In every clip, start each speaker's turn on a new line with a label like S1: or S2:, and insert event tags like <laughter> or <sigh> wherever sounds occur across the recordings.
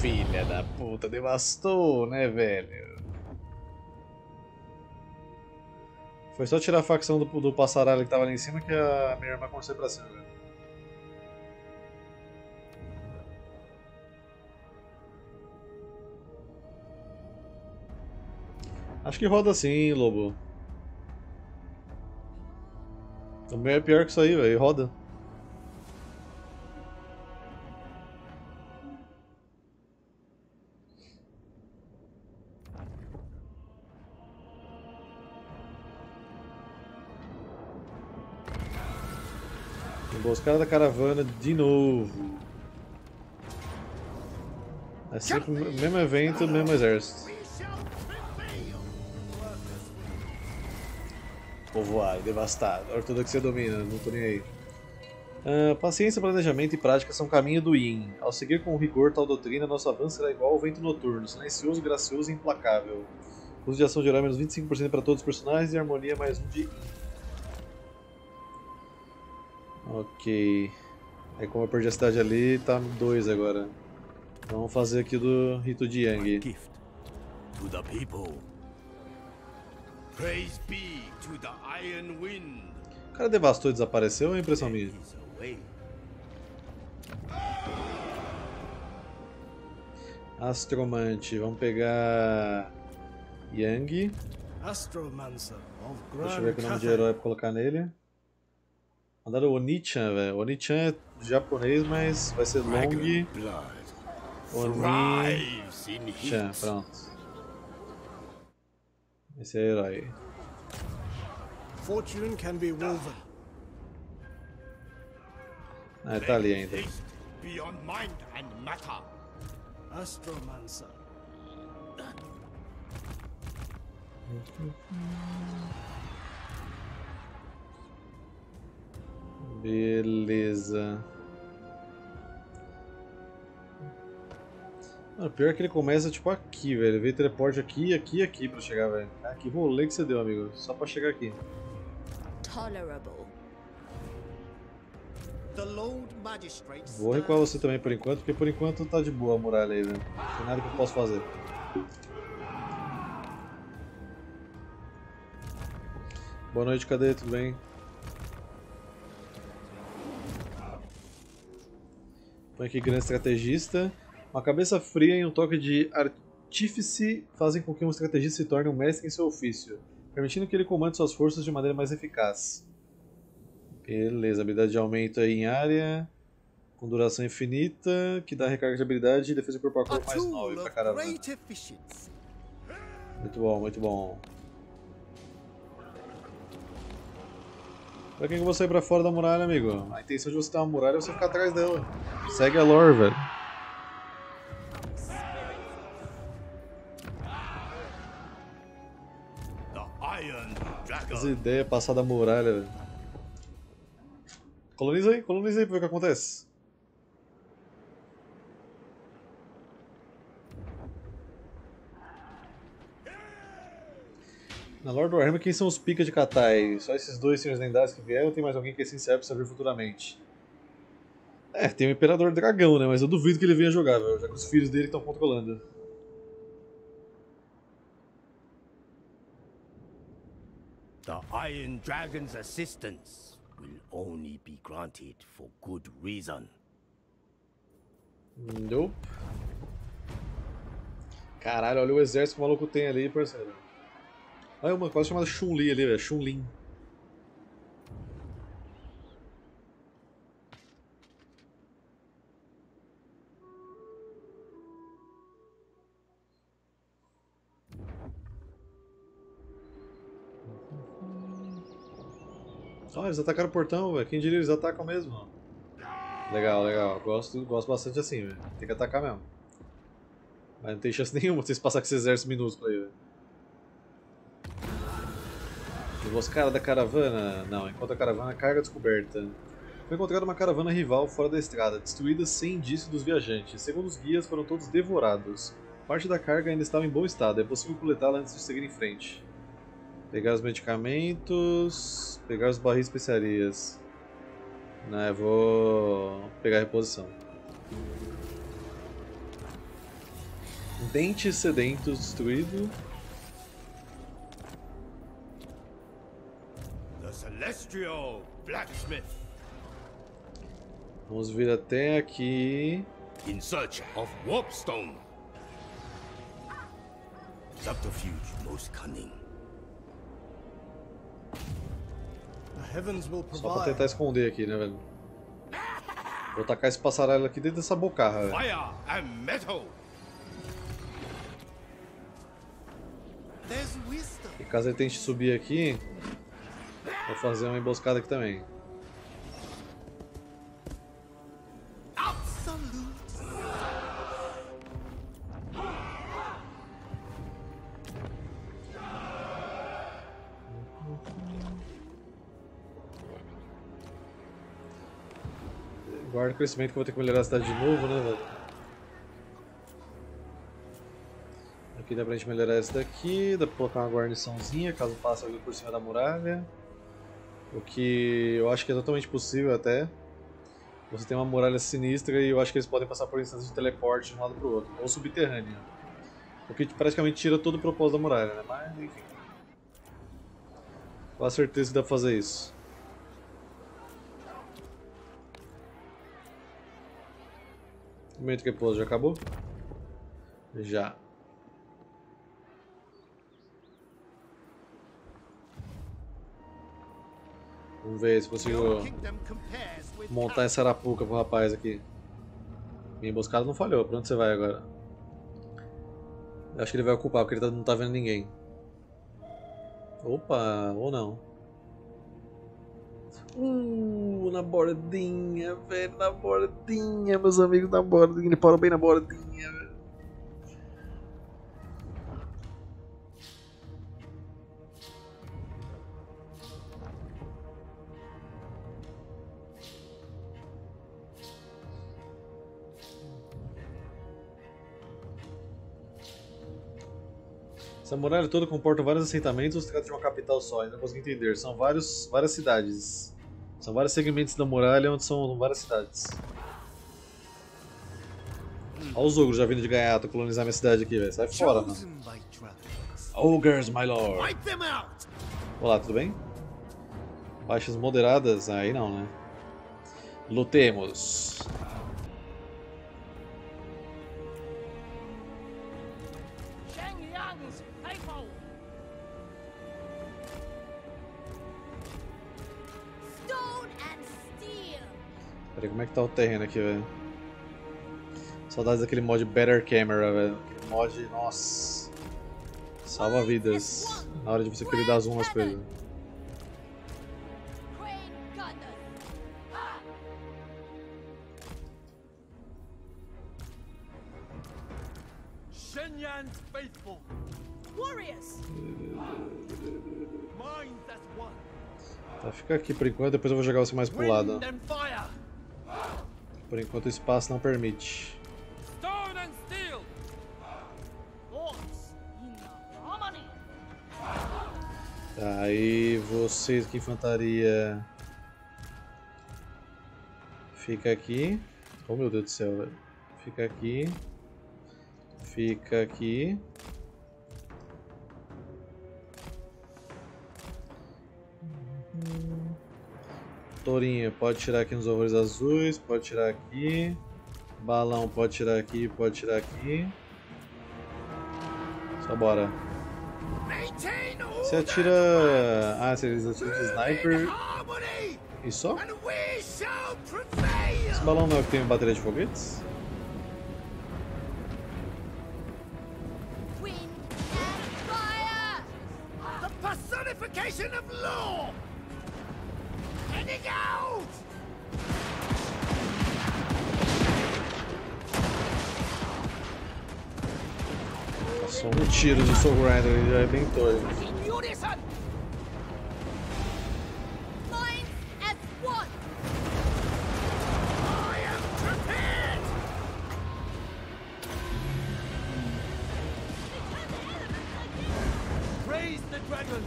S1: filha da puta, devastou, né, velho? Foi só tirar a facção do, do passaralho que tava ali em cima que a minha irmã começou pra cima, velho. Acho que roda sim, Lobo. O meu é pior que isso aí, velho. Roda. Emboscada da caravana de novo. É sempre o mesmo evento, mesmo exército. Povoar, devastado. A ortodoxia domina, não tô nem aí. Uh, paciência, planejamento e prática são caminho do Yin. Ao seguir com rigor tal doutrina, nosso avanço será igual ao vento noturno, silencioso, gracioso e implacável. Uso de ação geral menos 25% para todos os personagens e harmonia mais um de Yin. Ok. Aí como eu perdi a cidade ali, tá no 2 agora. Então, vamos fazer aqui do rito de Yang.
S2: gift to the people. Praise be to the Iron Wind.
S1: O cara devastou e desapareceu ou é impressão minha? Astromante, vamos pegar. Yang. Deixa eu ver o nome de herói pra colocar nele. Mandaram o Onichan, velho. Onichan é japonês, mas vai ser Long
S2: Dragon blood
S1: Oni.
S2: thrives in
S1: Chan,
S2: heat.
S1: pronto. Esse é o herói.
S3: Fortune can be woven.
S1: Ah, tá ali ainda.
S2: Beyond mind and matter.
S3: Astromancer.
S1: Beleza. Mano, pior é que ele começa tipo aqui, velho. Ele veio teleporte aqui, aqui e aqui pra chegar, velho. Ah, que rolê que você deu, amigo. Só pra chegar aqui. Vou recuar você também por enquanto, porque por enquanto tá de boa a muralha aí, velho. Não tem nada que eu possa fazer. Boa noite, cadê? Tudo bem? Põe aqui grande estrategista. Uma cabeça fria e um toque de artífice fazem com que um estrategista se torne um mestre em seu ofício, permitindo que ele comande suas forças de maneira mais eficaz. Beleza, habilidade de aumento aí em área, com duração infinita, que dá recarga de habilidade e defesa corpo a corpo mais 9
S4: tool
S1: pra caravana. Muito bom, muito bom. Pra quem que eu vou sair pra fora da muralha, amigo? A intenção de você ter uma muralha é você ficar atrás dela. Segue a lore, velho. As ideias é passar da muralha, velho. Coloniza aí, coloniza aí pra ver o que acontece. Na Lord Warhammer, quem são os pica de Katai? Só esses dois senhores lendários que vieram ou tem mais alguém que é sincero pra servir futuramente? É, tem o Imperador Dragão, né? Mas eu duvido que ele venha jogar, velho, já que os filhos dele estão controlando.
S2: The Iron Dragon's assistance will only be granted for good reason.
S1: Nope. Caralho, olha o exército que o maluco tem ali, parceiro. Olha uma coisa chamada Chun-Li ali, velho. Chun-Lin. Olha, eles atacaram o portão, velho. Quem diria eles atacam mesmo. Legal, legal. Gosto, gosto bastante assim, velho. Tem que atacar mesmo. Mas não tem chance <laughs> nenhuma de vocês passar com esse exército minúsculo aí, velho. Emboscada da caravana? Não, enquanto a caravana carga descoberta. Foi encontrada uma caravana rival fora da estrada, destruída sem indício dos viajantes. Segundo os guias, foram todos devorados. Parte da carga ainda estava em bom estado, é possível coletá-la antes de seguir em frente. Pegar os medicamentos. Pegar os barris especiarias. Não, eu vou pegar a reposição. Dentes sedentos destruído.
S2: Celestial Blacksmith.
S1: Vamos vir até aqui.
S2: In search of Warpstone. Subterfuge most cunning.
S3: The heavens will
S1: Só pra tentar esconder aqui, né, velho? Vou tacar esse passarelo aqui dentro dessa bocarra, velho.
S2: Fire and metal.
S1: E caso ele tente subir aqui, vou fazer uma emboscada aqui também. Guarda o crescimento que eu vou ter que melhorar a cidade de novo, né, velho? Aqui dá pra gente melhorar essa daqui, dá pra colocar uma guarniçãozinha caso passe alguém por cima da muralha. O que eu acho que é totalmente possível até. Você tem uma muralha sinistra e eu acho que eles podem passar por instâncias de teleporte de um lado pro outro, ou subterrâneo. O que praticamente tira todo o propósito da muralha, né? Mas enfim. Com certeza que dá pra fazer isso. Momento que repouso já acabou? Já. Vamos ver se consigo montar essa arapuca pro rapaz aqui. Minha emboscada não falhou, pra onde você vai agora? Eu acho que ele vai ocupar, porque ele tá- não tá vendo ninguém. Opa, ou não. Uh, na bordinha, velho, na bordinha, meus amigos, na bordinha. Ele parou bem na bordinha, Essa muralha toda comporta vários assentamentos ou se trata de uma capital só? Ainda não consigo entender. São vários, várias cidades. São vários segmentos da muralha onde são várias cidades. Olha os ogros já vindo de gaiato colonizar minha cidade aqui, velho. Sai fora, mano. Ogres, my lord.
S4: Wipe them out.
S1: Olá, tudo bem? Baixas moderadas? Aí não, né? Lutemos. Peraí, como é que tá o terreno aqui, velho? Saudades daquele mod Better Camera, velho. Aquele mod, nossa. Salva vidas. Na hora de você querer dar zoom nas coisas.
S5: Shenyan's faithful!
S6: Warriors.
S5: One!
S1: Tá, fica aqui por enquanto, depois eu vou jogar você mais pro lado. Por enquanto o espaço não permite. Tá, aí vocês que infantaria. Fica aqui. Oh meu Deus do céu, velho. Fica aqui. Fica aqui. Tourinho, pode tirar aqui nos horrores azuis, pode tirar aqui. Balão, pode tirar aqui, pode tirar aqui. Só bora. Você atira. Ah, você atira de sniper e só? Esse balão não é o que tem bateria de foguetes?
S4: Prepared.
S5: Raise the dragon!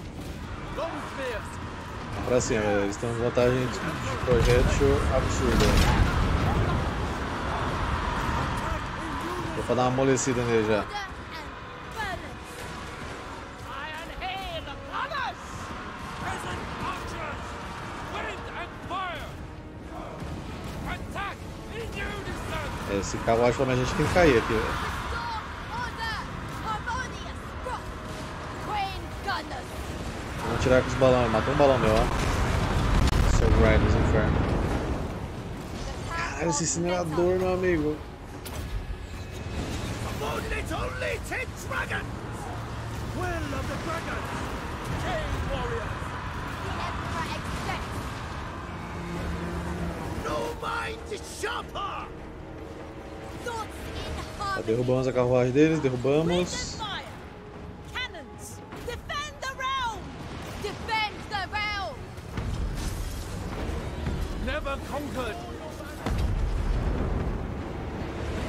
S5: Long spears!
S1: Pra cima. Eles têm uma vantagem de projétil absurda. Vou dar uma amolecida nele já. Esse carro acho que a gente tem que cair aqui. Vamos tirar com os balões. Matou um balão meu, ó. Seu grind dos infernos. Caralho, esse incinerador, meu amigo.
S4: Mind sharper!
S1: Tá,
S6: harmony.
S1: derrubamos a carruagem deles, derrubamos.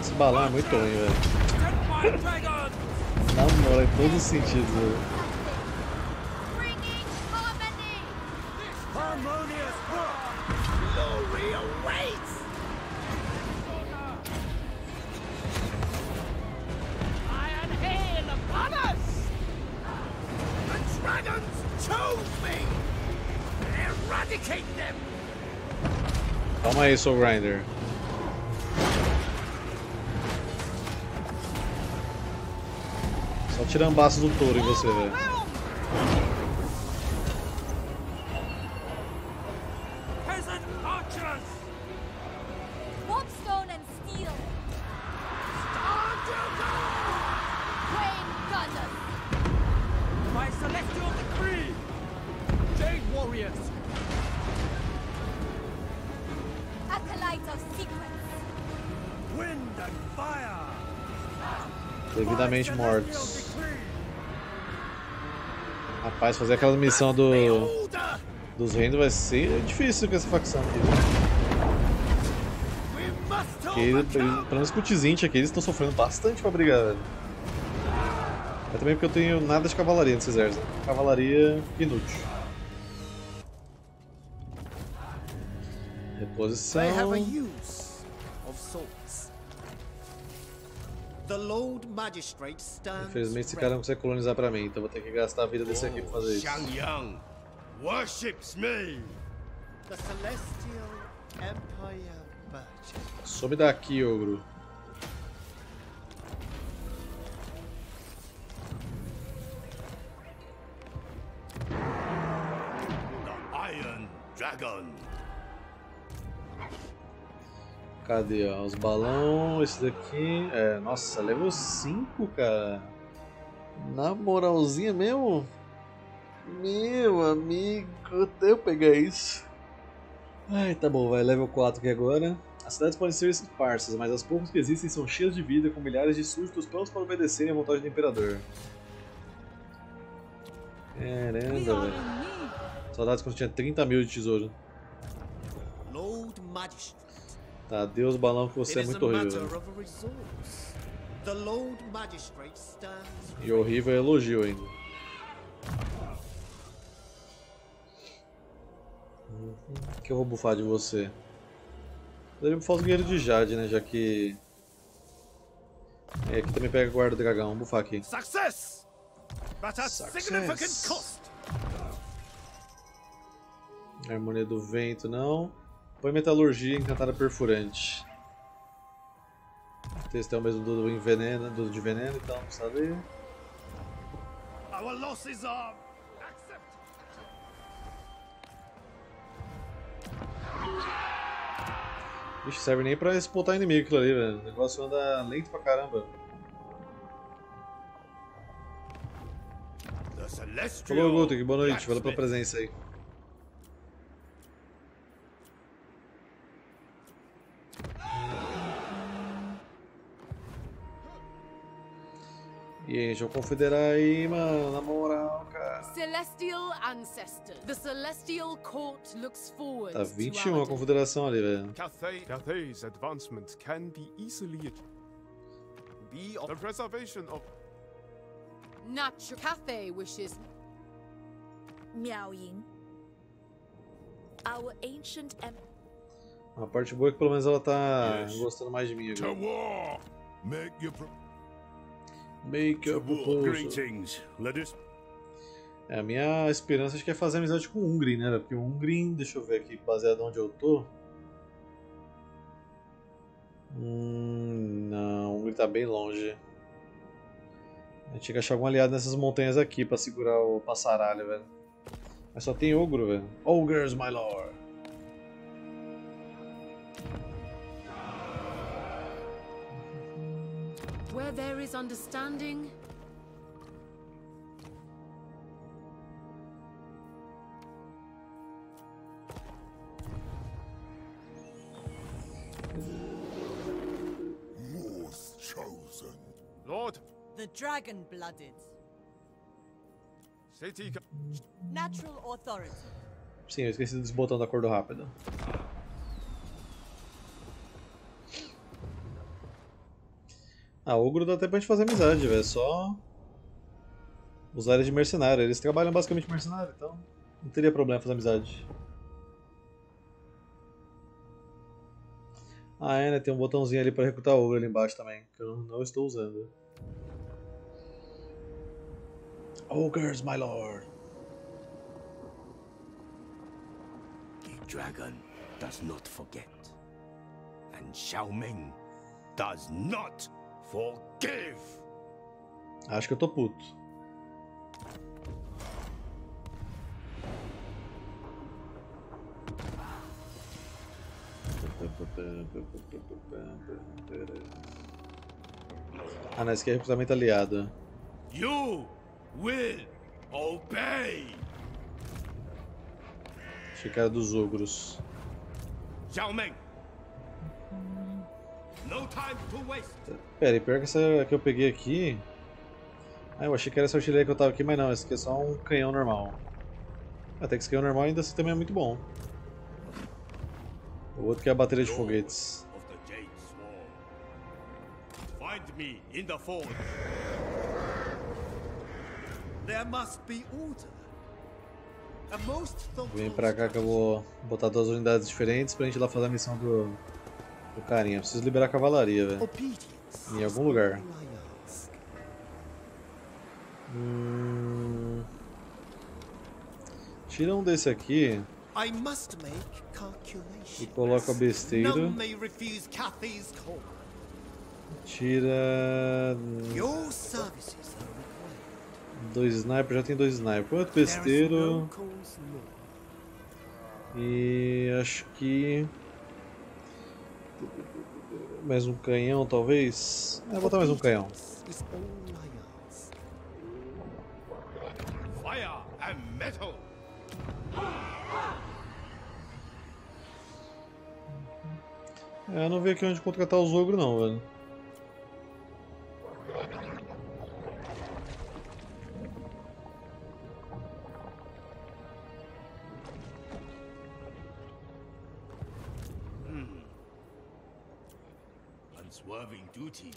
S1: Esse balão é muito ruim, velho. Na moral, em todos os sentidos, velho. Calma aí, Soul Grinder. Só tirambaço do touro em você, velho.
S5: By
S1: mortos. Rapaz, fazer aquela missão do, dos reinos vai ser difícil com essa facção aqui. Porque, pelo menos com o Tzint aqui, eles estão sofrendo bastante pra brigar. É também porque eu tenho nada de cavalaria nesse exército. né? Cavalaria inútil. Reposição. Infelizmente esse cara não consegue colonizar pra mim, então vou ter que gastar a vida desse aqui pra fazer isso.
S2: Xiangyang worships me.
S7: The Celestial Empire Merchant.
S1: Some daqui, ogro.
S2: The Iron Dragon.
S1: Cadê, ó? Os balão, esse daqui. É, nossa, level 5, cara. Na moralzinha mesmo? Meu amigo, até eu pegar isso. Ai, tá bom, vai level 4 aqui agora. As cidades podem ser esparsas, mas as poucas que existem são cheias de vida, com milhares de súditos prontos para obedecerem à vontade do Imperador. Caramba, velho. Saudades quando tinha 30 mil de tesouro.
S7: Lord Magistrate.
S1: Tá, Deus balão que você é
S7: a
S1: muito horrível.
S7: a stands.
S1: E horrível é elogio ainda. Uhum. O que eu vou bufar de você? Poderia bufar os guerreiros de Jade, né? Já que. É, aqui também pega guarda dragão. Vamos bufar aqui.
S4: Success! But significant cost!
S1: Harmonia do vento, não. Põe metalurgia encantada perfurante. Esse é o mesmo do, envenena, do de veneno, então não precisa ver.
S4: Our losses are!
S1: Vixe, serve nem pra explotar inimigo aquilo ali, velho. O negócio anda lento pra caramba. Falou, Gutek, boa noite. Valeu pela presença aí. E deixa eu confederar aí, mano, na moral, cara.
S8: Celestial ancestor. The celestial court looks forward
S1: Tá
S8: to
S1: 21 a confederação ali, velho.
S9: Cathay, Cathay's advancement can be easily. Be of the preservation of
S8: natural Cathay wishes
S10: Miao Ying. Our ancient.
S1: A parte boa é que pelo menos ela tá
S2: Yes.
S1: gostando mais de mim agora.
S4: Make
S1: Make your proposal. É, a minha esperança acho que é fazer amizade com o Ungrim, né? Porque o Ungrim, deixa eu ver aqui, baseado onde eu tô. Hum, não, o Ungrim tá bem longe. A gente tinha que achar algum aliado nessas montanhas aqui pra segurar o passaralho, velho. Mas só tem ogro, velho. Ogres, my lord.
S8: Where there is understanding,
S4: Morse chosen.
S9: Lord,
S6: The dragon blooded.
S9: city.
S6: Natural authority.
S1: Sim, eu esqueci desse botão da cor do ah, rápido. Ah, ogro dá até pra gente fazer amizade, velho. É só usar ele de mercenário. Eles trabalham basicamente mercenário, então não teria problema fazer amizade. Ah, é, né? Tem um botãozinho ali pra recrutar ogro ali embaixo também, que eu não estou usando. Ogres, my lord.
S2: The dragon does not forget. And Xiaoming does not forgive.
S1: Acho que eu tô puto. Ah, não, esse aqui é recrutamento aliado.
S2: You will obey.
S1: Achei que era dos ogros.
S2: Xiaoming.
S1: Pera, e pior que essa que eu peguei aqui. Ah, eu achei que era essa artilharia que eu tava aqui, mas não, esse aqui é só um canhão normal. Até que esse canhão normal ainda assim também é muito bom. O outro que é a bateria de foguetes.
S2: Find me in the forge.
S7: There must be order.
S1: Vem pra cá que eu vou botar duas unidades diferentes pra gente ir lá fazer a missão do, do carinha. Preciso liberar a cavalaria, velho. Em algum lugar. Hum... Tira um desse aqui e coloca besteiro. Tira. Dois snipers, já tem dois snipers. Outro besteiro. E acho que. Mais um canhão, talvez? É, vou botar mais um canhão. É, eu não vi aqui onde contratar os ogros, não, velho.
S2: Duty.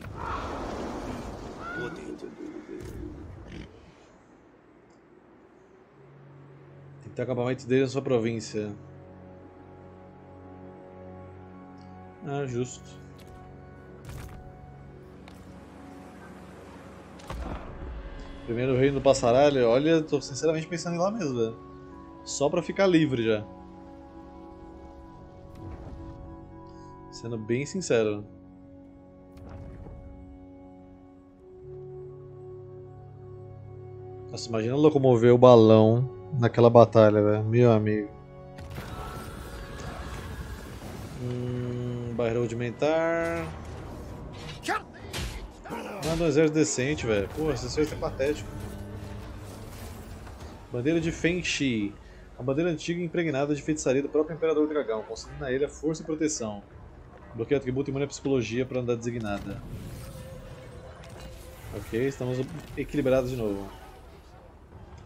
S1: Tem que ter acabamento dele na sua província. Ah, justo. Primeiro reino do passaralho, olha, tô sinceramente pensando em ir lá mesmo, velho. Só pra ficar livre já. Sendo bem sincero. Nossa, imagina locomover o balão naquela batalha, velho. Meu amigo. Hum, barreira rudimentar. Manda um exército decente, velho. Pô, esse exército é patético. Bandeira de Feng Shi. Uma bandeira antiga impregnada de feitiçaria do próprio Imperador Dragão, concedendo a ele a força e proteção. Bloqueia atributo imune à psicologia para andar designada. Ok, estamos equilibrados de novo.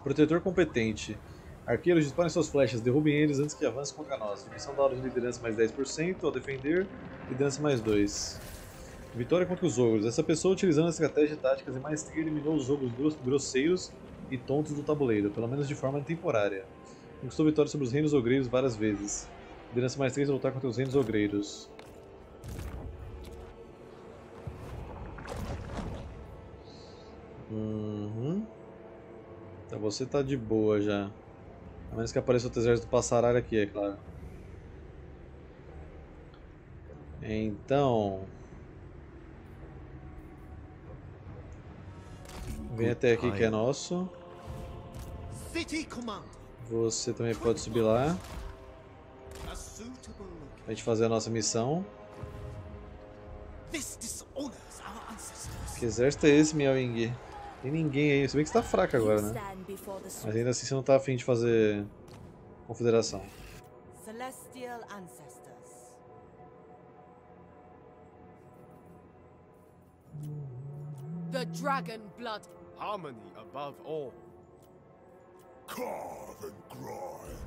S1: Protetor competente. Arqueiros disparem suas flechas, derrubem eles antes que avancem contra nós. Dimensão da hora de liderança mais 10%, ao defender, liderança mais 2. Vitória contra os ogros. Essa pessoa, utilizando estratégia táticas e maestria, eliminou os ogros gros- grosseiros e tontos do tabuleiro, pelo menos de forma temporária. Conquistou vitória sobre os reinos ogreiros várias vezes. Liderança mais 3 a lutar contra os reinos ogreiros. Uhum. Então você tá de boa já. A menos que apareça outro exército passaralho aqui, é claro. Então. Vem até aqui que é nosso. Você também pode subir lá.
S7: A.
S1: Pra gente fazer a nossa missão. Que exército é esse, Miao Ying? Tem ninguém aí. Se bem que você tá fraco agora, né? Mas ainda assim você não tá afim de fazer confederação.
S6: Celestial ancestors.
S8: The dragon blood.
S9: Harmony above all.
S4: Carve and grind.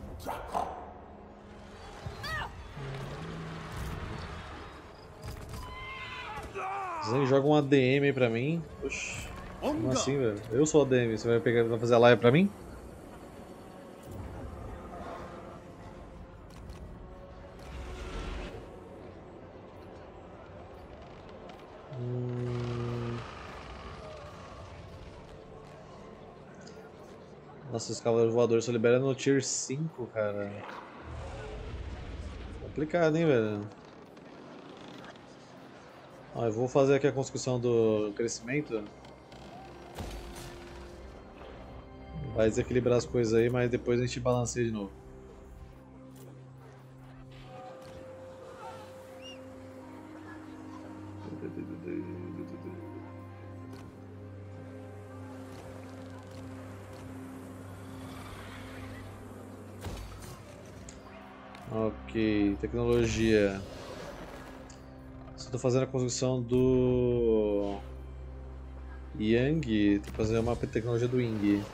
S1: Zang joga um ADM aí pra mim. Oxi. Como assim, velho? Eu sou ADM, você vai, pegar, vai fazer a live pra mim? Hum. Nossa, os cavaleiros voadores só liberam no Tier 5, cara. Complicado, hein, velho? Ó, eu vou fazer aqui a construção do crescimento. Vai desequilibrar as coisas aí, mas depois a gente balanceia de novo. Ok, tecnologia. Estou fazendo a construção do Yang, tô fazendo uma tecnologia do Ying.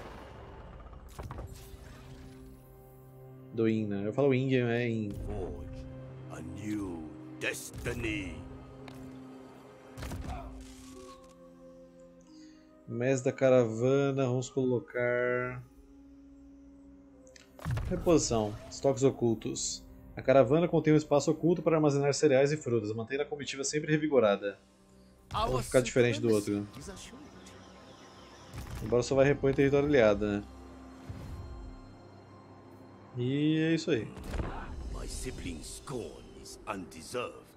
S1: Do né? Eu falo Ying, é Yin.
S2: Forge a new destiny.
S1: Mestre da caravana, vamos colocar. Reposição, estoques ocultos. A caravana contém um espaço oculto para armazenar cereais e frutas, mantendo a comitiva sempre revigorada. Vou ficar diferente do outro. Embora só vai repor em território aliado, né? E é isso aí.
S2: My sibling's scorn is undeserved.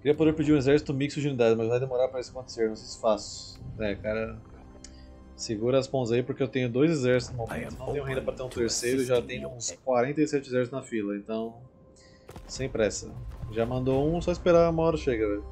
S1: Queria poder pedir um exército mixto de unidades, mas vai demorar para isso acontecer, não sei se faço. É, cara. Segura as pontas aí porque eu tenho dois exércitos no momento, não tenho renda para ter um terceiro, já tenho uns 47 exércitos na fila, então. Sem pressa. Já mandou um, só esperar uma hora chega, velho.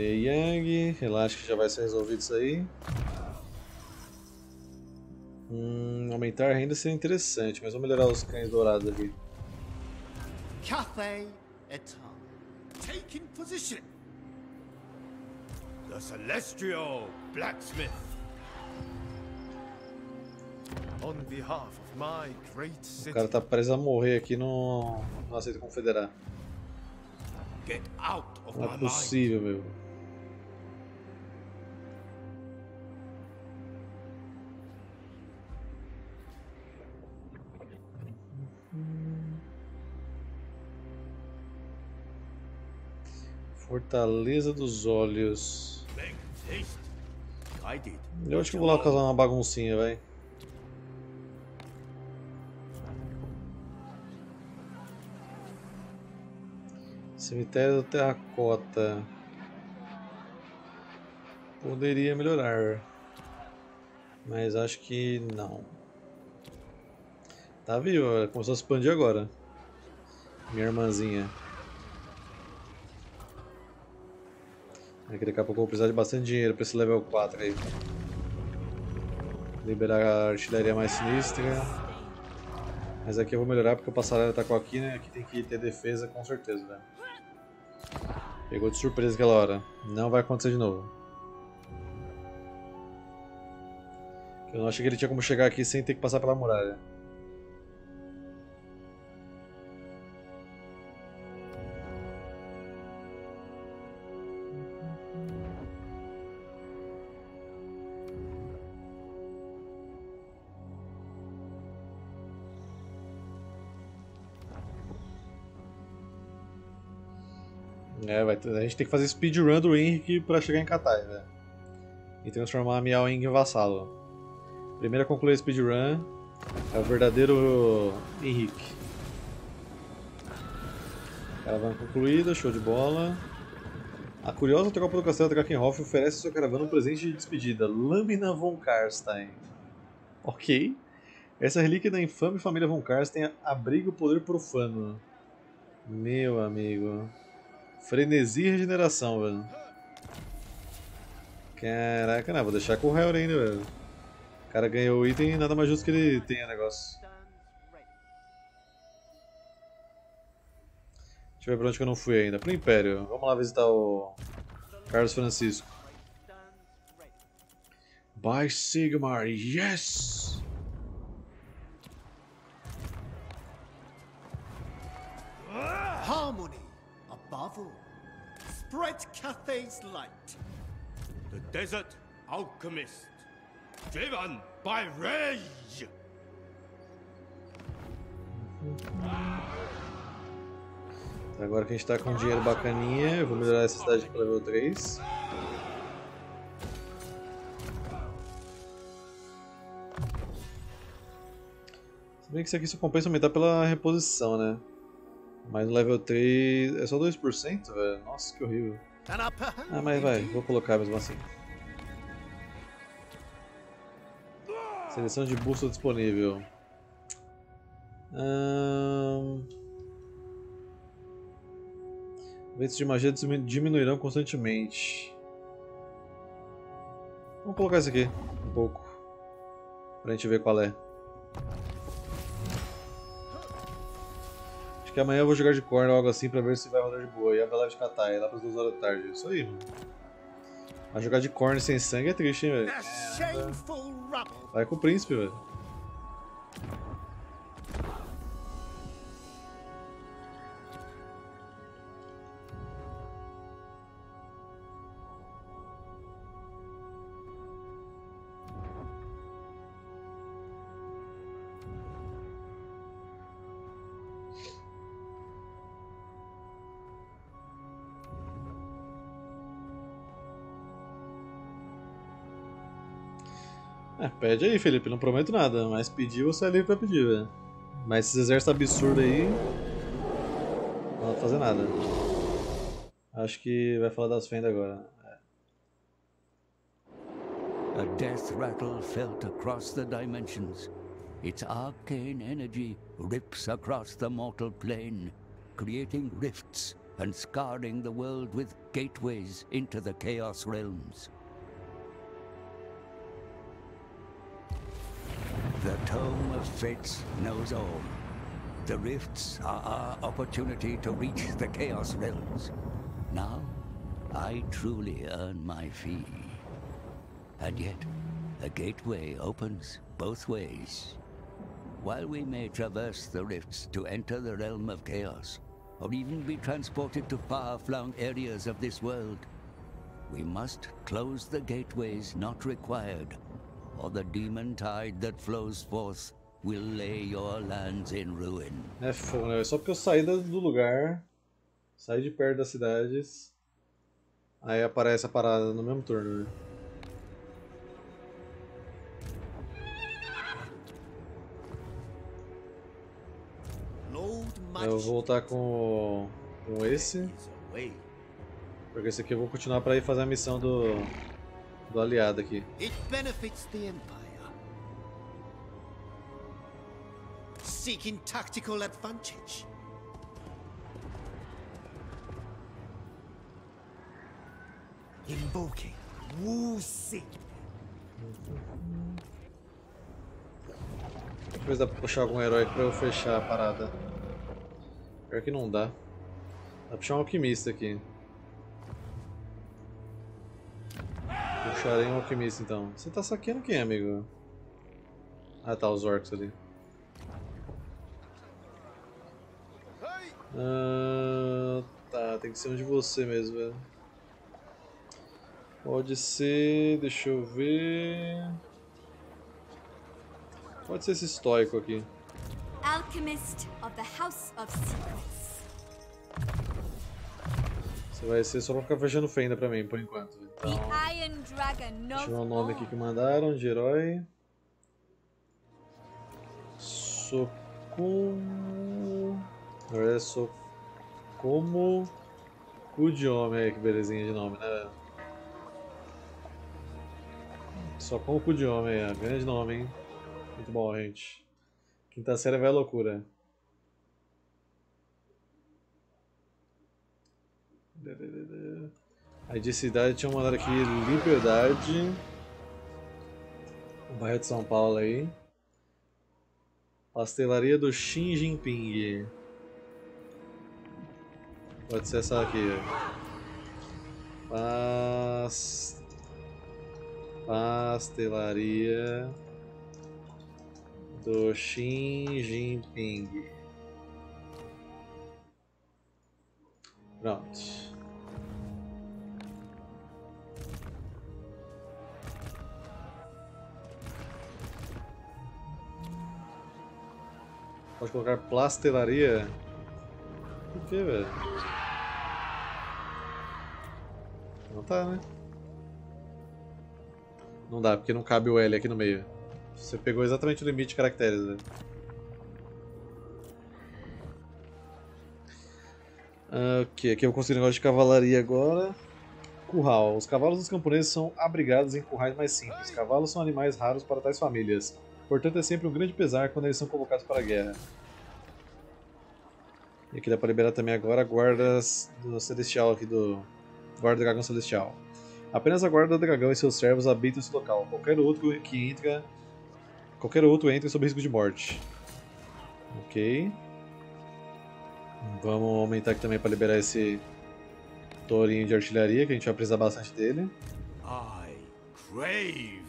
S1: Harmonia Yang, relaxa que já vai ser resolvido isso aí. Hum, aumentar a renda seria interessante, mas vou melhorar os cães dourados aqui.
S7: Cathay Etam. Taking position.
S2: The celestial blacksmith.
S9: On behalf of my great
S1: O
S9: city.
S1: cara tá prestes a morrer aqui no. Não aceita confederar.
S2: Get out of
S1: Não é possível, meu. Fortaleza dos Olhos. Eu acho que vou lá causar uma baguncinha, vai. Cemitério da Terracota. Poderia melhorar. Mas acho que não. Tá vivo, começou a expandir agora. Minha irmãzinha. É que daqui a pouco eu vou precisar de bastante dinheiro pra esse level 4 aí. Liberar a artilharia mais sinistra. Mas aqui eu vou melhorar porque o passarela tá com aqui, né? Aqui tem que ter defesa com certeza, né? Pegou de surpresa aquela hora. Não vai acontecer de novo. Eu não achei que ele tinha como chegar aqui sem ter que passar pela muralha. A gente tem que fazer speedrun do Henrique pra chegar em Katai, velho. E transformar a Miao Ing em vassalo. Primeiro a concluir a speedrun é o verdadeiro Henrique. Caravana concluída, show de bola. A curiosa tropa do castelo Drakenhof oferece à sua caravana um presente de despedida, Lâmina von Karstein. Ok. Essa relíquia da infame família von Karstein abriga o poder profano. Meu amigo. Frenesi e regeneração, velho. Caraca, não, vou deixar com o Hell ainda, velho. O cara ganhou o item e nada mais justo que ele tenha negócio. Deixa eu ver pra onde que eu não fui ainda. Pro Império. Vamos lá visitar o Carlos Francisco. By Sigmar, yes!
S7: Harmony all. Spread Cathay's light.
S2: The desert alchemist, driven by rage.
S1: Agora que a gente tá com dinheiro bacaninha, eu vou melhorar essa cidade para level 3. Se bem que isso aqui só compensa aumentar pela reposição, né? Mas no level 3 é só 2%, velho. Nossa, que horrível. Ah, mas vai, vou colocar mesmo assim. Seleção de bússola disponível. Ahn... Ventos de magia diminuirão constantemente. Vamos colocar esse aqui, um pouco. Pra gente ver qual é. Acho que amanhã eu vou jogar de corno ou algo assim pra ver se vai rodar de boa. E a live de Katai, lá pras 2 horas da tarde. Isso aí, mano. Mas jogar de corno sem sangue é triste, hein, velho. Vai com o príncipe, velho. Pede aí, Felipe. Não prometo nada, mas pedir você é livre pra pedir, velho. Mas esses exércitos absurdos aí. Não dá pra fazer nada. Acho que vai falar das fendas agora.
S11: A death rattle felt across the dimensions. Its arcane energy rips across the mortal plane, creating rifts and scarring the world with gateways into the Chaos realms. Of Fates knows all. The rifts are our opportunity to reach the Chaos realms. Now, I truly earn my fee. And yet, a gateway opens both ways. While we may traverse the rifts to enter the realm of chaos, or even be transported to far-flung areas of this world, we must close the gateways not required, or the demon tide that flows forth will lay your lands in ruin.
S1: É fogo, né? Só porque eu saí do lugar, saí de perto das cidades, aí aparece a parada no mesmo turno, né? Eu vou voltar com, com esse, porque esse aqui eu vou continuar pra ir fazer a missão do, do aliado aqui.
S7: It benefits the Empire. Seeking tactical advantage. Invoking Wu Xing.
S1: Se dá pra puxar algum herói pra eu fechar a parada. Pior que não dá. Dá pra puxar um alquimista aqui. Puxarei um alquimista então. Você tá saqueando quem, amigo? Ah tá, os orcs ali. Ah, tá, tem que ser um de você mesmo, velho. Pode ser. Deixa eu ver. Pode ser esse estoico aqui.
S10: Alchemist of the House of Secrets.
S1: Você vai ser só pra ficar fechando fenda pra mim, por enquanto. Então, deixa eu ver o nome aqui que mandaram de herói. Socumo... Verdade é Socomo... Cu de homem aí, que belezinha de nome, né? Só com o cu de homem ó. grande nome, hein? Muito bom, gente. Quinta série vai à loucura. Aí de cidade tinha mandado aqui Liberdade. O bairro de São Paulo aí. Pastelaria do Xi Jinping. Pode ser essa aqui. Pas... Pastelaria do Xi Jinping. Pronto. Pode colocar plastelaria? Por que, velho? Não tá, né? Não dá, porque não cabe o L aqui no meio. Você pegou exatamente o limite de caracteres, velho. Ah, Ok, aqui eu consigo um negócio de cavalaria agora. Curral. Os cavalos dos camponeses são abrigados em currais mais simples. Cavalos são animais raros para tais famílias. Portanto, é sempre um grande pesar quando eles são convocados para a guerra. E aqui dá para liberar também agora guardas do Celestial aqui do Guarda do Dragão Celestial. Apenas a Guarda do Dragão e seus servos habitam esse local. Qualquer outro que entra, qualquer outro entra sob risco de morte. Ok. Vamos aumentar aqui também para liberar esse tourinho de artilharia, que a gente vai precisar bastante dele.
S2: I crave.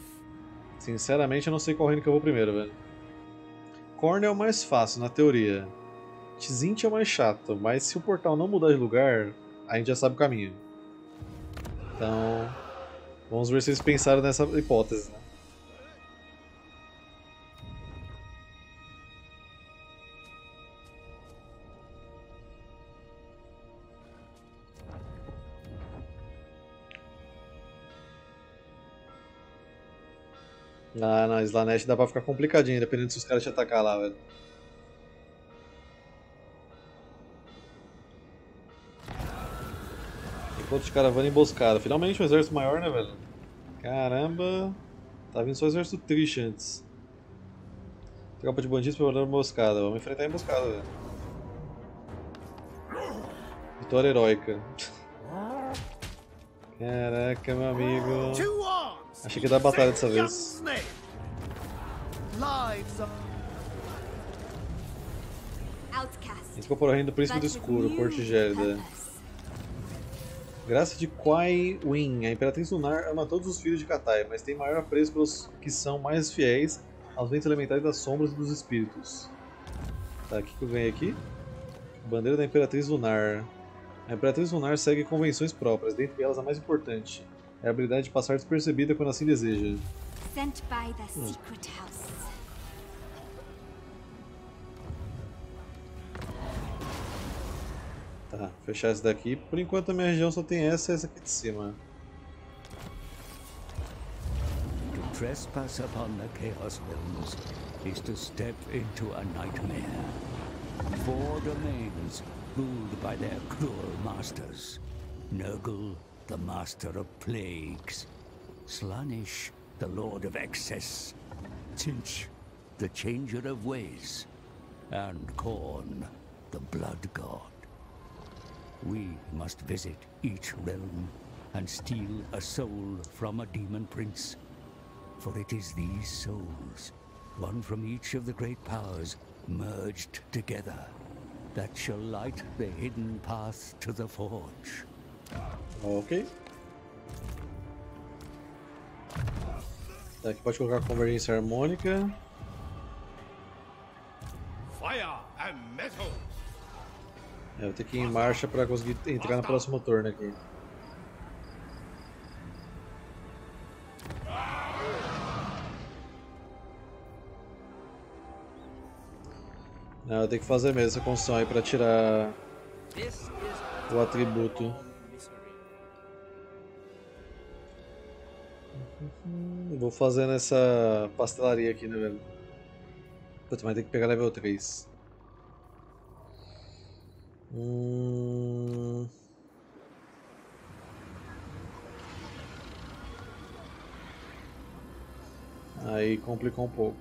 S1: Sinceramente, eu não sei qual reino que eu vou primeiro, velho. Korn é o mais fácil, na teoria. Tzint é mais chato, mas se o portal não mudar de lugar, a gente já sabe o caminho. Então, vamos ver se eles pensaram nessa hipótese, né? Ah, não, Slanesh dá pra ficar complicadinho, dependendo se os caras te atacar lá, velho. Encontro de caravana emboscada. Finalmente um exército maior, né, velho? Caramba. Tá vindo só o exército triste antes. Tropa de bandidos preparando emboscada. Vamos enfrentar a emboscada, velho. Vitória heróica. Caraca, meu amigo. Achei que ia dar batalha dessa vez. ficou por reino do Príncipe do Escuro, Corte Gélida. Graça de Kwai Win. A Imperatriz Lunar ama todos os filhos de Katai, mas tem maior apreço pelos que são mais fiéis aos ventos elementares das sombras e dos espíritos. Tá, o que, que eu ganhei aqui? Bandeira da Imperatriz Lunar. A Imperatriz Lunar segue convenções próprias, dentre elas a mais importante. É a habilidade de passar despercebida quando assim deseja.
S6: Sent by the secret house.
S1: Fechar daqui. Por enquanto a minha região só tem essa e essa aqui de cima.
S11: To trespass upon the Chaos Realms is to step into a nightmare. Four domains ruled by their cruel masters. Nurgle, the master of plagues. Slanish, the lord of excess. Tinch, the changer of ways. And Korn, the blood god. We must visit each realm and steal a soul from a demon prince. For it is these souls, one from each of the great powers, merged together, that shall light the hidden path to the Forge.
S1: Ok. Tá, aqui pode colocar convergência harmônica.
S2: Fire and metal.
S1: É, eu tenho que ir em marcha para conseguir entrar no próximo turno aqui. Não, eu tenho que fazer mesmo essa construção aí para tirar o atributo. Vou fazendo essa pastelaria aqui, né, velho? Puta, mas tem que pegar level 3. Hum... Aí complicou um pouco.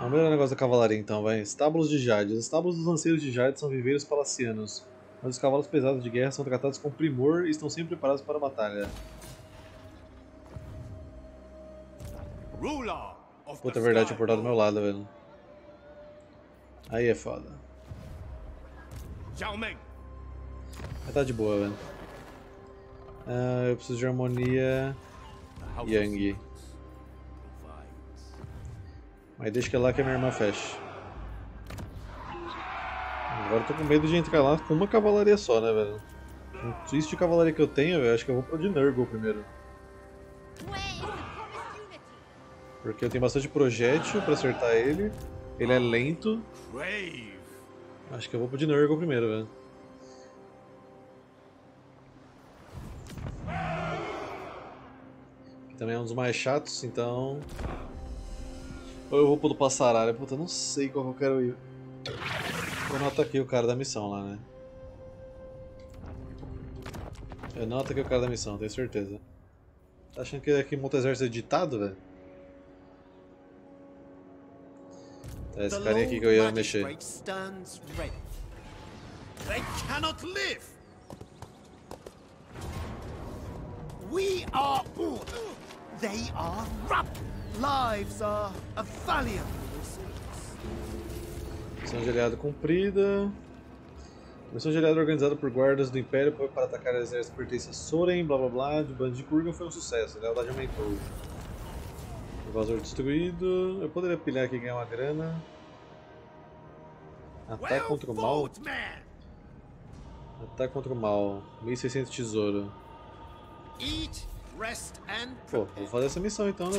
S1: Vamos ver o negócio da cavalaria então, vai. Estábulos de Jade. Os estábulos dos lanceiros de Jade são viveiros palacianos, mas os cavalos pesados de guerra são tratados com primor e estão sempre preparados para a batalha. Puta, é verdade, o portal do meu lado, velho. Aí é foda. Mas tá de boa, velho. Ah, eu preciso de harmonia. Yang. Mas deixa que é lá que a minha irmã fecha. Agora eu tô com medo de entrar lá com uma cavalaria só, né, velho? Um twist de cavalaria que eu tenho, velho, acho que eu vou pro de Nurgle primeiro. Porque eu tenho bastante projétil pra acertar ele. Ele é lento. Acho que eu vou pro de Nurgle primeiro, velho. também é um dos mais chatos, então. Ou eu vou pro do Passaralho. Puta, não sei qual que eu quero ir. Eu não ataquei o cara da missão lá, né? Eu não ataquei o cara da missão, tenho certeza. Tá achando que aqui monta exército é ditado, velho? Tá, esse carinha aqui que eu ia mexer. They cannot live.
S7: We are They are rubble. Lives are a valiant
S1: Missão de aliado cumprida. Missão de organizada por guardas do Império para atacar o exército que pertence a Soren, blá blá blá, de bando de Kurgan foi um sucesso, a lealdade aumentou. Invasor destruído. Eu poderia pilhar aqui e ganhar uma grana. Ataque contra o mal. Ataque contra o mal. 1600 tesouro. Pô, vou fazer essa missão então, né?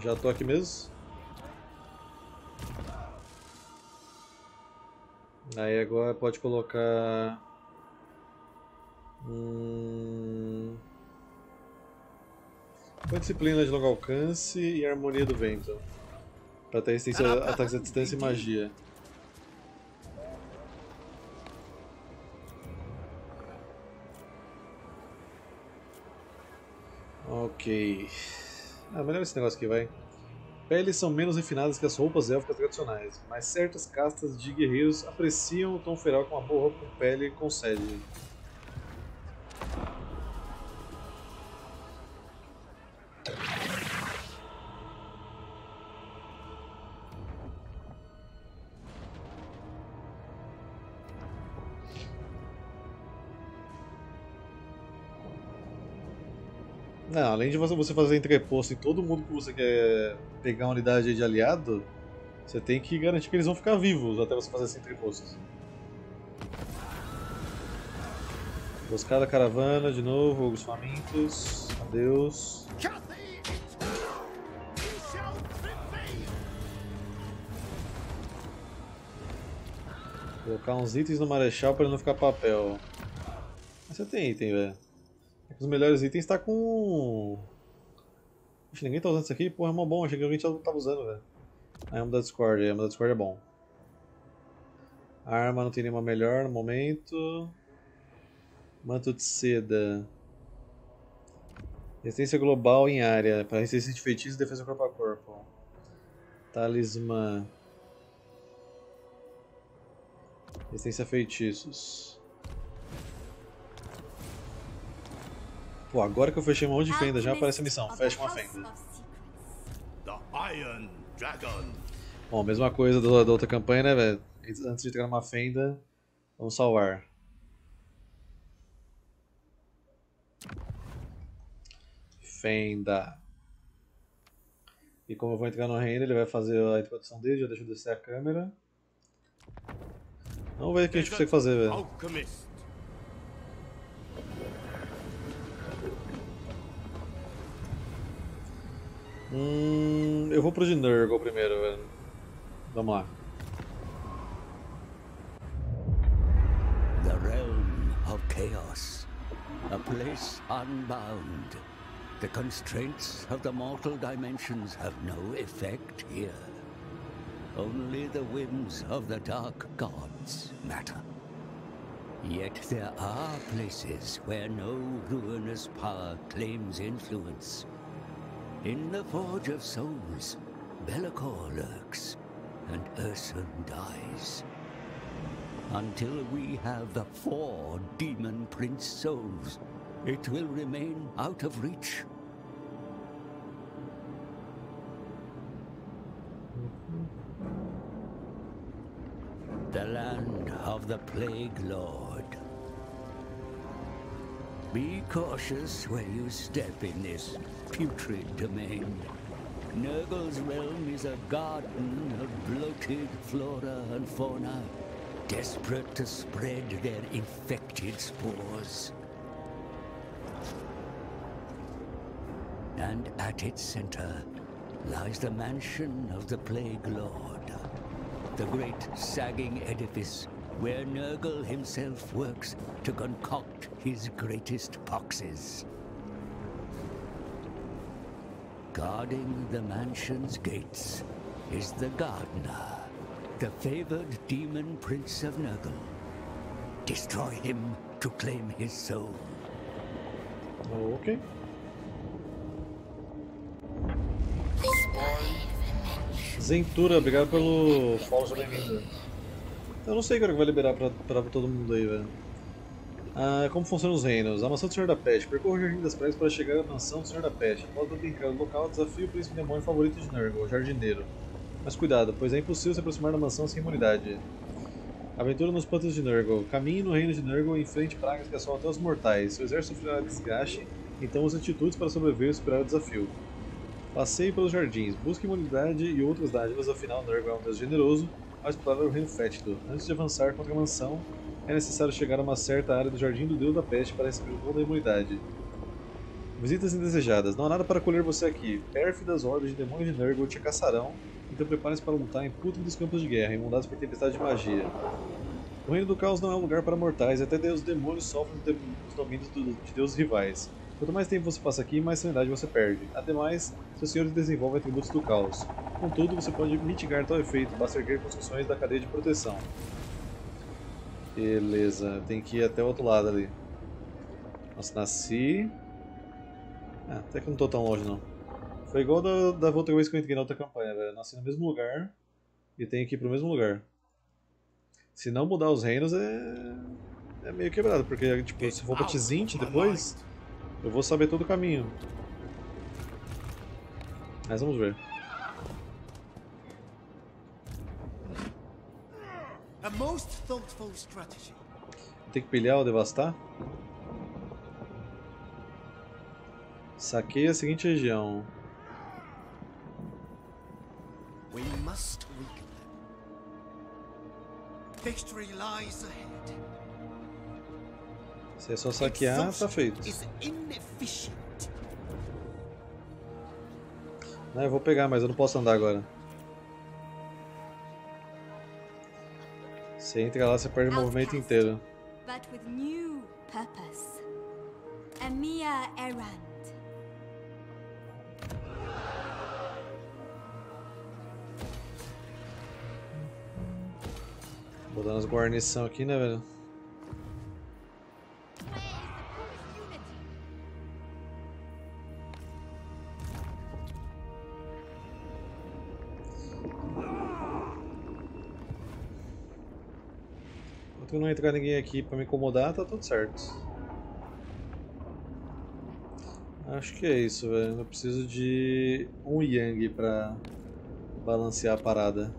S1: Já tô aqui mesmo. Aí agora pode colocar... Hum... Com disciplina de longo alcance e harmonia do vento. Pra ter resistência a ataques à distância e magia. Ok. Ah, melhor esse negócio aqui, vai. Peles são menos refinadas que as roupas élficas tradicionais, mas certas castas de guerreiros apreciam o tom feral que uma boa roupa com pele concede. Além de você fazer entreposto em todo mundo que você quer pegar uma unidade de aliado, você tem que garantir que eles vão ficar vivos até você fazer esse entreposto. Buscar a caravana de novo, os famintos. Adeus. Colocar uns itens no marechal para ele não ficar papel. Mas você tem item, velho. Os melhores itens tá com. Ixi, ninguém tá usando isso aqui? Porra, é mó bom, achei que alguém tava usando, velho. A arma da Discord, a arma da Discord é bom. A arma não tem nenhuma melhor no momento. Manto de seda. Resistência global em área. Para resistência de feitiços e defesa corpo a corpo. Talismã. Resistência a feitiços. Pô, agora que eu fechei uma de fenda já aparece a missão. Fecha uma fenda. Bom, mesma coisa da, da outra campanha, né, velho? Antes de entrar numa fenda, vamos salvar. Fenda. E como eu vou entrar no reino, ele vai fazer a introdução dele, já deixa eu descer a câmera. Vamos ver o que a gente consegue fazer, velho. Hum, eu vou pro de Nurgle primeiro, velho. Vamos lá.
S11: The realm of chaos. a place unbound. The constraints of the mortal dimensions have no effect here. Only the whims of the dark gods matter. Yet there are places where no ruinous power claims influence. In the Forge of Souls, Bellicor lurks, and Ursun dies. Until we have the four Demon Prince souls, it will remain out of reach. The land of the Plague Lord. Be cautious where you step in this putrid domain. Nurgle's realm is a garden of bloated flora and fauna, desperate to spread their infected spores. And at its center lies the mansion of the Plague Lord, the great sagging edifice where Nurgle himself works to concoct his greatest poxes. Guarding the mansion's gates is the gardener, the favored demon prince of Nurgle. Destroy him to claim his soul.
S1: Ok. Zentura, obrigado pelo follow, seja bem-vindo. Eu não sei o que vai liberar pra, pra todo mundo aí, velho. Ah, como funcionam os reinos? A mansão do Senhor da Peste. Percorra o Jardim das Pragas para chegar à mansão do Senhor da Peste. Após brincar no local, desafio o príncipe demônio favorito de Nurgle, o jardineiro. Mas cuidado, pois é impossível se aproximar da mansão sem imunidade. Aventura nos pântanos de Nurgle. Caminhe no reino de Nurgle e enfrente pragas que assolam até os mortais. Seu exército sofrerá desgaste, então use atitudes para sobreviver e superar o desafio. Passeie pelos jardins, busque imunidade e outras dádivas, afinal Nurgle é um deus generoso ao explorar o reino fétido. Antes de avançar contra a mansão, é necessário chegar a uma certa área do Jardim do Deus da Peste para receber dom da imunidade. Visitas indesejadas. Não há nada para colher você aqui. Pérfidas hordas de demônios de Nurgle te caçarão, então prepare-se para lutar em pútridos campos de guerra, inundados por tempestade de magia. O Reino do Caos não é um lugar para mortais, até os demônios sofrem dos domínios de deuses rivais. Quanto mais tempo você passa aqui, mais sanidade você perde. Ademais, seus senhores desenvolvem atributos do caos. Contudo, você pode mitigar tal efeito, basta erguer construções da cadeia de proteção. Beleza, tem que ir até o outro lado ali. Nossa, nasci... Ah, até que não tô tão longe não. Foi igual da, da outra vez que eu entrei na outra campanha, velho. Nasci no mesmo lugar e tenho que ir pro mesmo lugar. Se não mudar os reinos é... É meio quebrado, porque tipo, se for pra Tzint depois, eu vou saber todo o caminho. Mas vamos ver.
S7: A most thoughtful strategy.
S1: Tem que pilhar ou devastar? Saquei a seguinte região.
S7: We must weaken them. Victory lies ahead.
S1: Se é só saquear, tá feito. Não, eu vou pegar, mas eu não posso andar agora. Você entra lá, você perde o movimento inteiro.
S10: But with new purpose. A mere errand.
S1: Vou dar umas guarnição aqui, né, velho? Não entrar ninguém aqui pra me incomodar, tá tudo certo. Acho que é isso, velho. Eu preciso de um Yang pra balancear a parada.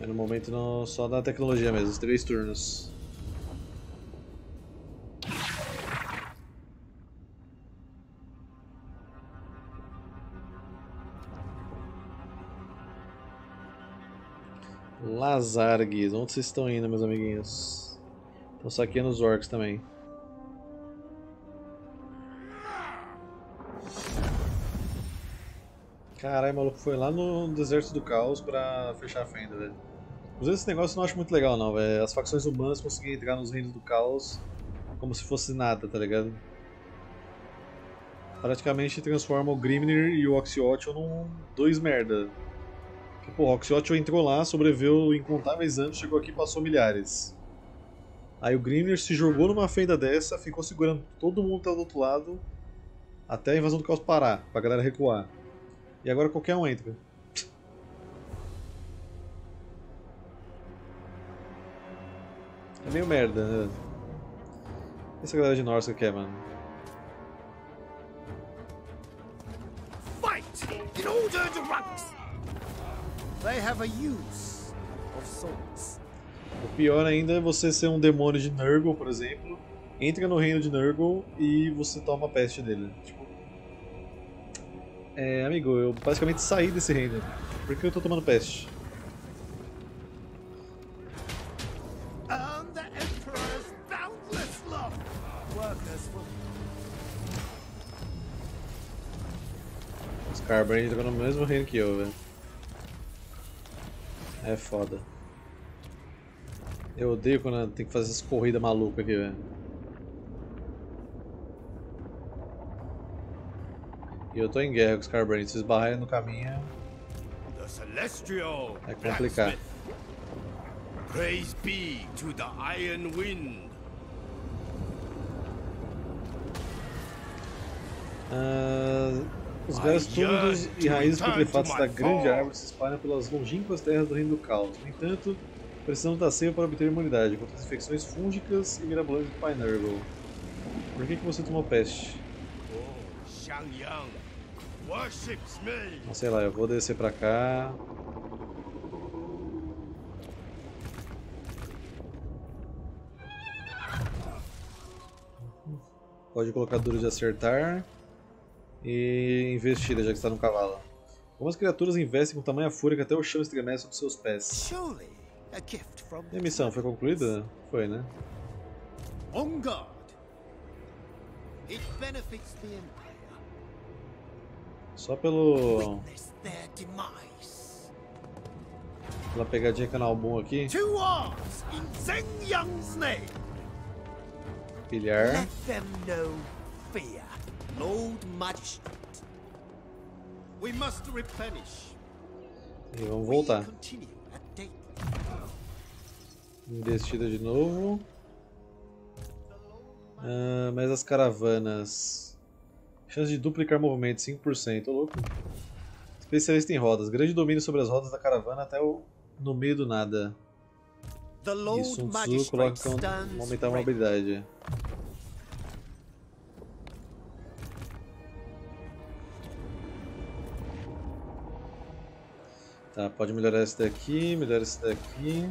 S1: É no momento no, só da tecnologia mesmo, três turnos. Lazargues, onde vocês estão indo, meus amiguinhos? Estão saqueando os orcs também. Caralho, maluco foi lá no deserto do caos pra fechar a fenda, velho. Inclusive esse negócio eu não acho muito legal não, velho. As facções humanas conseguem entrar nos reinos do caos como se fosse nada, tá ligado? Praticamente transforma o Grimnir e o Oxyotl num dois merda. Pô, o Oxyotl entrou lá, sobreviveu incontáveis anos, chegou aqui e passou milhares. Aí o Grimnir se jogou numa fenda dessa, ficou segurando todo mundo que tá do outro lado até a invasão do caos parar, pra galera recuar. E agora qualquer um entra. É meio merda, né? Que essa galera de Norska quer, mano?
S7: Fight in order to ranks. They have a use of swords.
S1: O pior ainda é você ser um demônio de Nurgle, por exemplo, entra no reino de Nurgle e você toma a peste dele. Tipo, é, amigo, eu basicamente saí desse reino. Por que eu tô tomando peste? Os Carbrand entram no mesmo reino que eu, velho. É foda. Eu odeio quando tem que fazer essas corridas malucas aqui, velho. E eu tô em guerra com os Carbrand, se esbarrarem no caminho
S2: The Celestial
S1: é complicado.
S2: Praise be to the Iron Wind.
S1: Ah, os velhos túmulos e raízes putrefatas da grande árvore se espalham pelas longínquas terras do Reino do Caos. No entanto, precisamos da ceia para obter imunidade contra as infecções fúngicas e mirabolantes do Nurgle. Por que, que você tomou peste?
S2: Oh, Xiangyang worships me.
S1: Não sei lá, eu vou descer pra cá. Pode colocar duro de acertar. E investida, já que está no cavalo. Algumas criaturas investem com tamanha fúria que até o chão estremece sob seus pés. E a missão foi concluída? Foi, né?
S7: on guard. It benefits the Empire.
S1: Só pelo. Pela pegadinha canal boom aqui. Pilhar.
S7: Let them know fear. Lord Magistrate. We must replenish.
S1: E vamos voltar. Investida de novo. Ah, mas as caravanas. Chance de duplicar movimento 5%, ô louco. Especialista em rodas. Grande domínio sobre as rodas da caravana até o no meio do nada. Isso, um Tzu
S7: Magistrate
S1: coloca um, aumentar a
S7: ready.
S1: Tá, pode melhorar esse daqui, melhora esse daqui.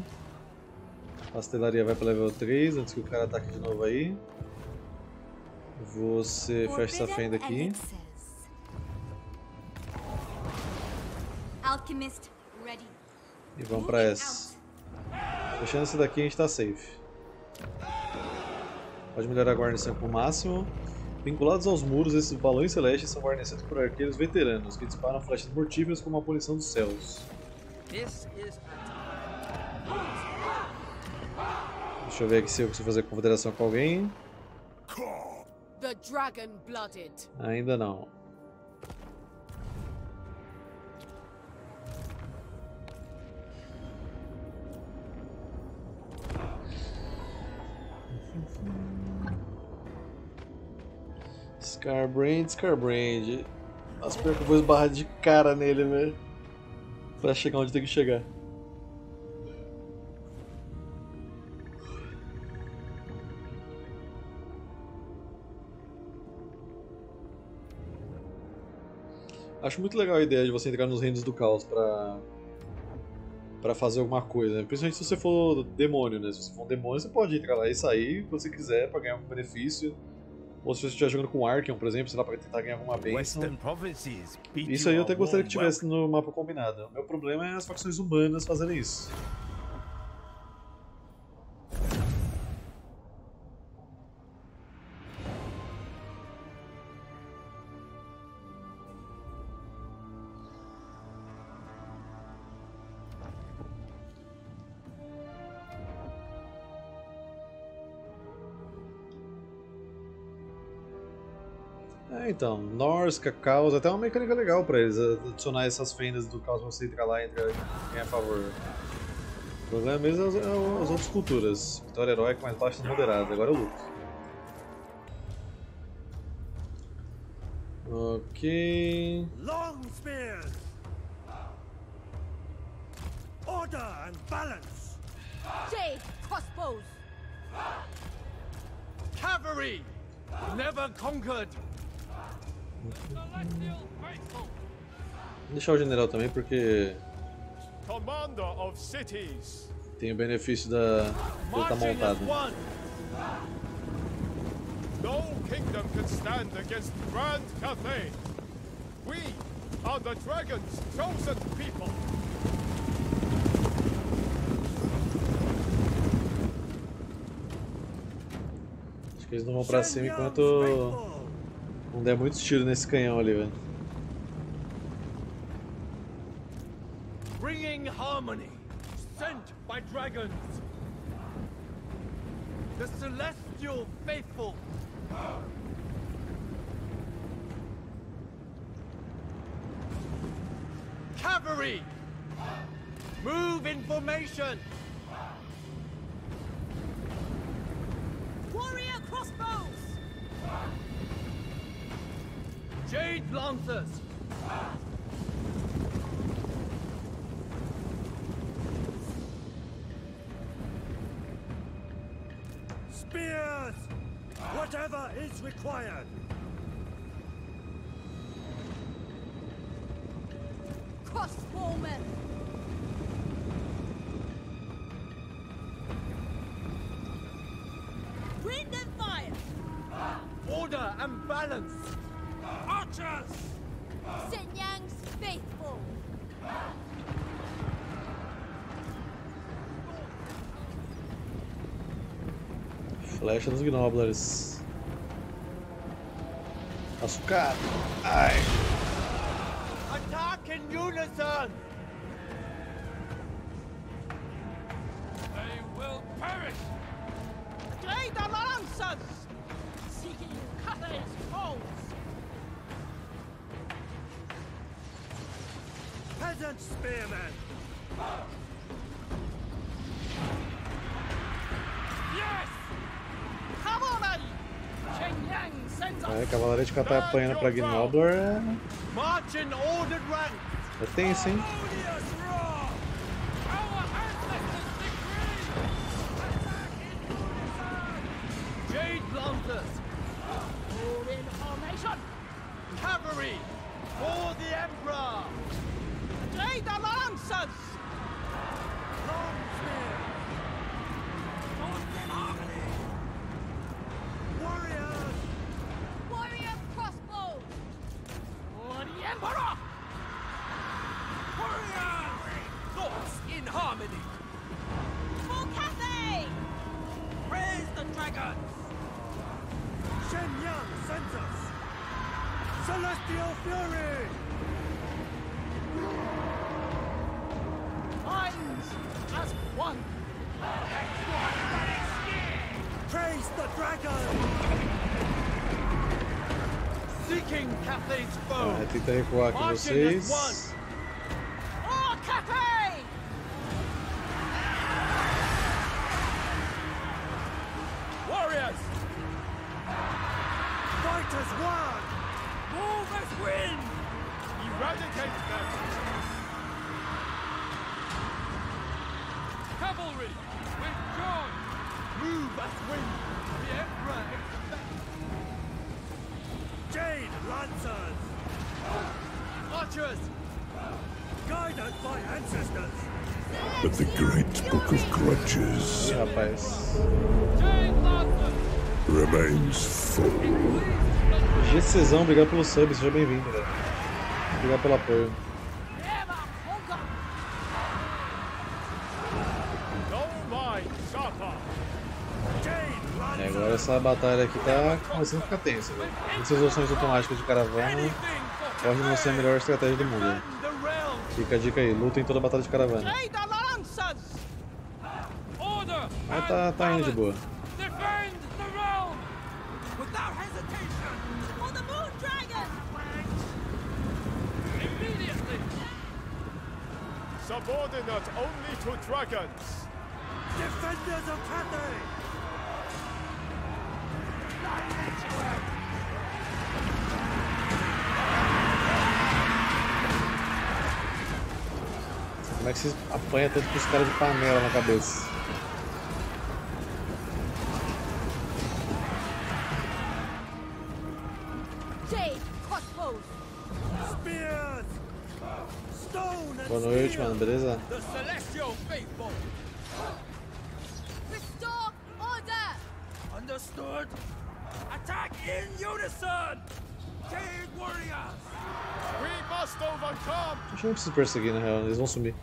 S1: Pastelaria vai para level 3 antes que o cara ataque de novo aí. Você fecha essa fenda aqui. E vamos pra essa. Fechando essa daqui a gente tá safe. Pode melhorar a guarnição pro máximo. Vinculados aos muros, esses balões celestes são guarnecidos por arqueiros veteranos que disparam flechas mortíferas como a punição dos céus.
S7: This is
S1: Deixa eu ver aqui se eu consigo fazer confederação com alguém.
S8: The dragon blooded.
S1: Ainda não. Scarbrand, Scarbrand. Nossa, pior que eu vou esbarrar de cara nele, velho. Pra chegar onde tem que chegar. Acho muito legal a ideia de você entrar nos reinos do caos pra. pra fazer alguma coisa. né? Principalmente se você for demônio, né? Se você for um demônio, você pode entrar lá e sair quando você quiser pra ganhar algum benefício. Ou se você estiver jogando com Arkham, por exemplo, sei lá, pra tentar ganhar alguma bênção. Isso aí eu até gostaria que tivesse no mapa combinado. O meu problema é as facções humanas fazerem isso. Então, Norska, Caos, até uma mecânica legal pra eles, adicionar essas fendas do Caos pra você entrar lá e entrar quem é a favor. O problema mesmo é as, é as outras culturas. Vitória heróica mais baixa e moderada, agora eu luto. Ok.
S5: Long spears! Order and balance!
S6: Jade crossbows!
S5: Cavalry! Never conquered!
S1: Deixar o general também porque tem o benefício da dele estar
S5: as
S1: montado.
S9: No kingdom can stand against Grand Cathay. We are the dragon's chosen people.
S1: Acho que eles não vão pra cima enquanto! Não der nesse canhão ali, velho.
S5: Bringing harmony, sent by dragons. The celestial faithful. Cavalry, move in formation. Jade lancers. Spears! Whatever is required.
S6: Crossbowmen! Wind and fire!
S5: Order and balance.
S1: Flecha dos Gnoblers. Açucar! Ai!
S5: Attack in unison! They will perish!
S6: Trade alliances! Seeking Cathay's foes!
S5: Peasant spearmen! Yes!
S1: É, Cavalaria de Catai apanhando pra Gnobler é, é tenso, hein? É, tenta recuar aqui
S5: Marching as
S1: vocês.
S4: But the great book of grudges remains full.
S1: GCzão, obrigado pelo sub, seja bem-vindo, velho. Obrigado pelo apoio. É, agora essa batalha aqui tá começando a ficar tensa, velho. Essas opções automáticas de caravana pode não ser a melhor estratégia do mundo.
S5: Realm!
S1: Fica a dica aí, luta em toda a batalha de caravana. Mas tá, tá indo de boa. Apanham tanto com os caras de panela na cabeça?
S8: Jade, crossbows.
S12: Spears! Stone and
S1: Boa noite, mano, beleza?
S12: The Celestial Faithful!
S8: Restore order.
S12: Understood? Attack in unison! Cave warriors!
S9: We must overcome!
S1: A gente não precisa perseguir, na real, eles vão sumir.